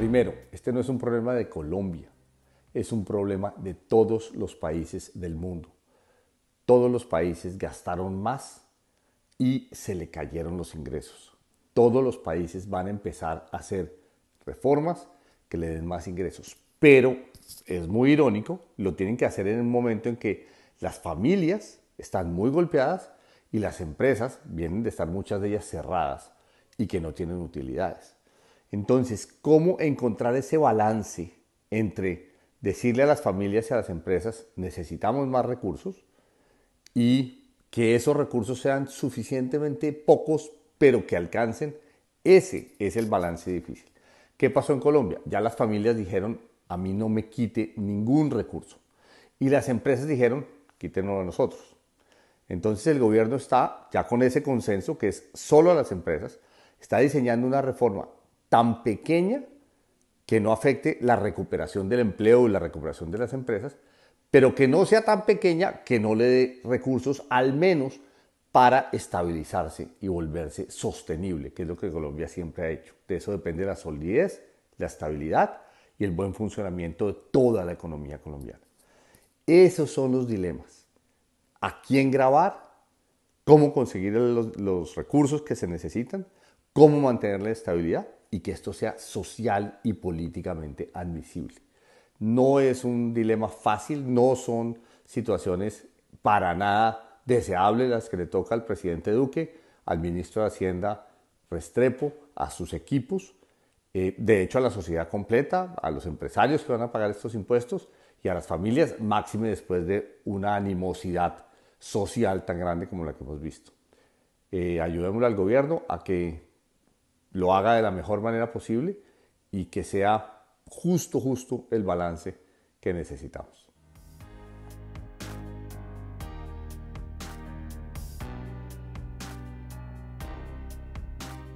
Primero, este no es un problema de Colombia, es un problema de todos los países del mundo. Todos los países gastaron más y se le cayeron los ingresos. Todos los países van a empezar a hacer reformas que le den más ingresos. Pero es muy irónico, lo tienen que hacer en un momento en que las familias están muy golpeadas y las empresas vienen de estar muchas de ellas cerradas y que no tienen utilidades. Entonces, ¿cómo encontrar ese balance entre decirle a las familias y a las empresas necesitamos más recursos y que esos recursos sean suficientemente pocos pero que alcancen? Ese es el balance difícil. ¿Qué pasó en Colombia? Ya las familias dijeron, a mí no me quite ningún recurso. Y las empresas dijeron, quítenos a nosotros. Entonces el gobierno está ya con ese consenso que es solo a las empresas, está diseñando una reforma tan pequeña que no afecte la recuperación del empleo y la recuperación de las empresas, pero que no sea tan pequeña que no le dé recursos al menos para estabilizarse y volverse sostenible, que es lo que Colombia siempre ha hecho. De eso depende la solidez, la estabilidad y el buen funcionamiento de toda la economía colombiana. Esos son los dilemas. ¿A quién grabar? ¿Cómo conseguir los, los recursos que se necesitan? ¿Cómo mantener la estabilidad? Y que esto sea social y políticamente admisible. No es un dilema fácil, no son situaciones para nada deseables las que le toca al presidente Duque, al ministro de Hacienda Restrepo, a sus equipos, eh, de hecho a la sociedad completa, a los empresarios que van a pagar estos impuestos y a las familias, máxime después de una animosidad social tan grande como la que hemos visto. Eh, ayudémosle al gobierno a que lo haga de la mejor manera posible y que sea justo, justo el balance que necesitamos.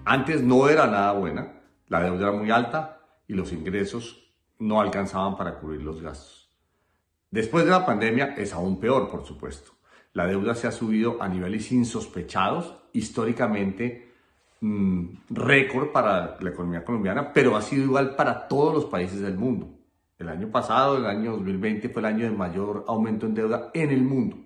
Antes no era nada buena, la deuda era muy alta y los ingresos no alcanzaban para cubrir los gastos. Después de la pandemia es aún peor, por supuesto. La deuda se ha subido a niveles insospechados, históricamente Mm, récord para la economía colombiana, pero ha sido igual para todos los países del mundo. El año pasado, el año 2020, fue el año de mayor aumento en deuda en el mundo.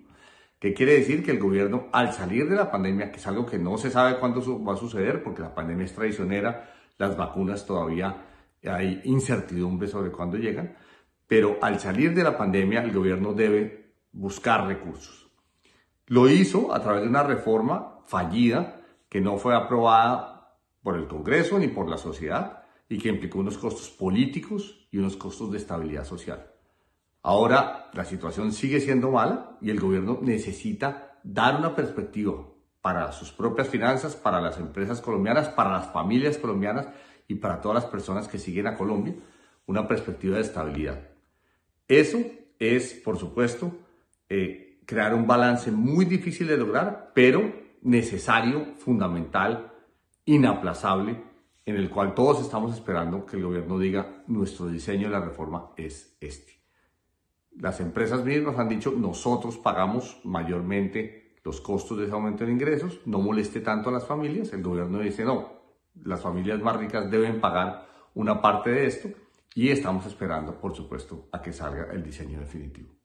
¿Qué quiere decir? Que el gobierno, al salir de la pandemia, que es algo que no se sabe cuándo va a suceder, porque la pandemia es traicionera, las vacunas todavía hay incertidumbre sobre cuándo llegan, pero al salir de la pandemia, el gobierno debe buscar recursos. Lo hizo a través de una reforma fallida que no fue aprobada por el Congreso ni por la sociedad y que implicó unos costos políticos y unos costos de estabilidad social. Ahora la situación sigue siendo mala y el gobierno necesita dar una perspectiva para sus propias finanzas, para las empresas colombianas, para las familias colombianas y para todas las personas que siguen a Colombia, una perspectiva de estabilidad. Eso es, por supuesto, eh, crear un balance muy difícil de lograr, pero necesario, fundamental, inaplazable, en el cual todos estamos esperando que el gobierno diga nuestro diseño de la reforma es este. Las empresas mismas han dicho nosotros pagamos mayormente los costos de ese aumento de ingresos, no moleste tanto a las familias, el gobierno dice no, las familias más ricas deben pagar una parte de esto y estamos esperando, por supuesto, a que salga el diseño definitivo.